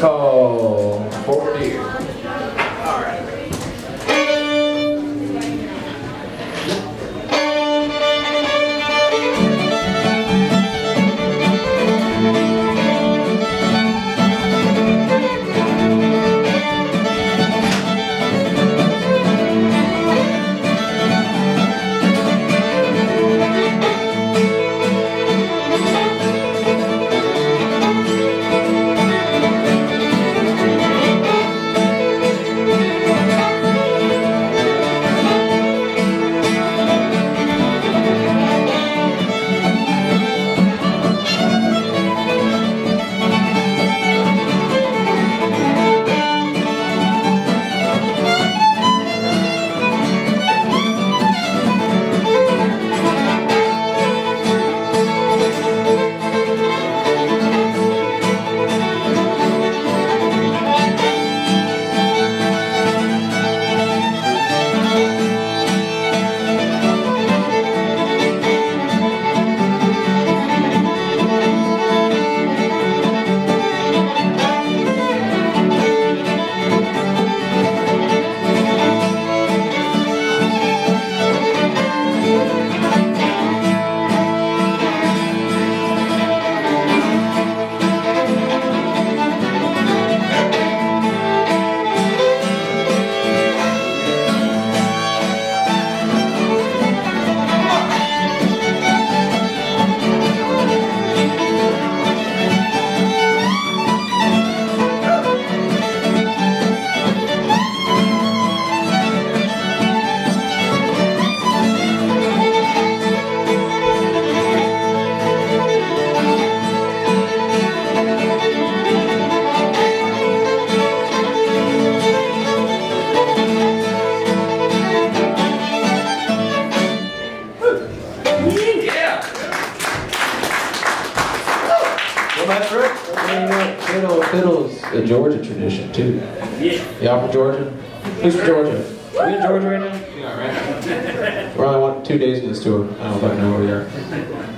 call Fort Deer. That's right. You know, fiddle's a Georgia tradition too. Yeah. Y'all from Georgia? Who's from Georgia? Are we in Georgia right now? Yeah, right. We're only one, two days in this tour. I don't know if I know where we are.